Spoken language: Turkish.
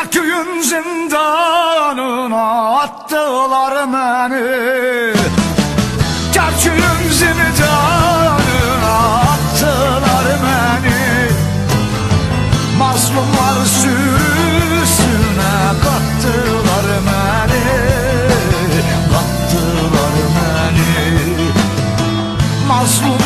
Aköy'ün zindanına attılar beni. Gerçüyün zindanına attılar beni. Mazlumlar sürüsüne kattılar beni. Kattılar beni. Mazlum